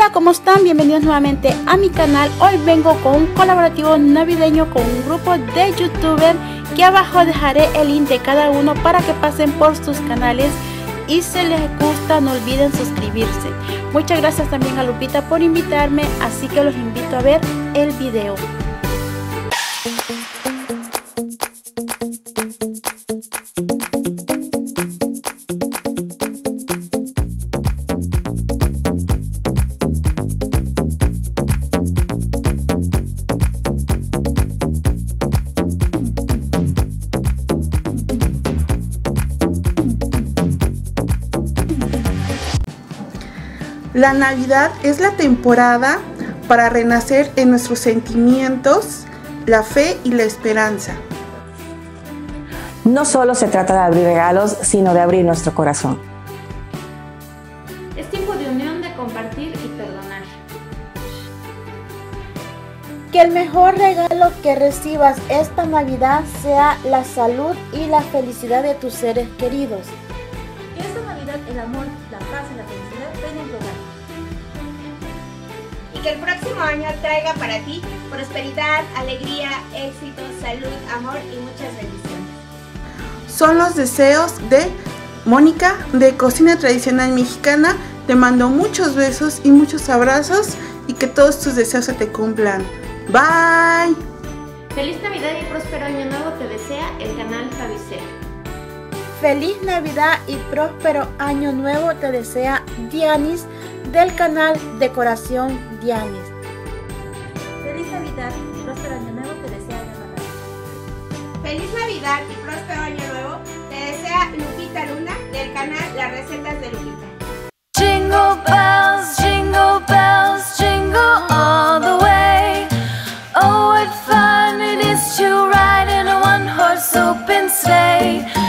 Hola, ¿cómo están? Bienvenidos nuevamente a mi canal. Hoy vengo con un colaborativo navideño con un grupo de youtubers que abajo dejaré el link de cada uno para que pasen por sus canales y si les gusta no olviden suscribirse. Muchas gracias también a Lupita por invitarme, así que los invito a ver el video. La Navidad es la temporada para renacer en nuestros sentimientos, la fe y la esperanza. No solo se trata de abrir regalos, sino de abrir nuestro corazón. Es tiempo de unión, de compartir y perdonar. Que el mejor regalo que recibas esta Navidad sea la salud y la felicidad de tus seres queridos. Que esta Navidad el amor, la paz y la felicidad. Y que el próximo año traiga para ti prosperidad, alegría, éxito, salud, amor y muchas bendiciones. Son los deseos de Mónica de Cocina Tradicional Mexicana. Te mando muchos besos y muchos abrazos y que todos tus deseos se te cumplan. Bye. Feliz Navidad y próspero año nuevo te desea el canal Fabicel. Feliz Navidad y próspero año nuevo te desea Dianis del canal Decoración Dianes. Feliz Navidad y próspero año nuevo te desea Feliz Navidad y próspero año nuevo te desea Lupita Luna del canal Las Recetas de Lupita. Jingle bells, jingle bells, jingle all the way. Oh, what fun it is to ride in a one-horse open sleigh.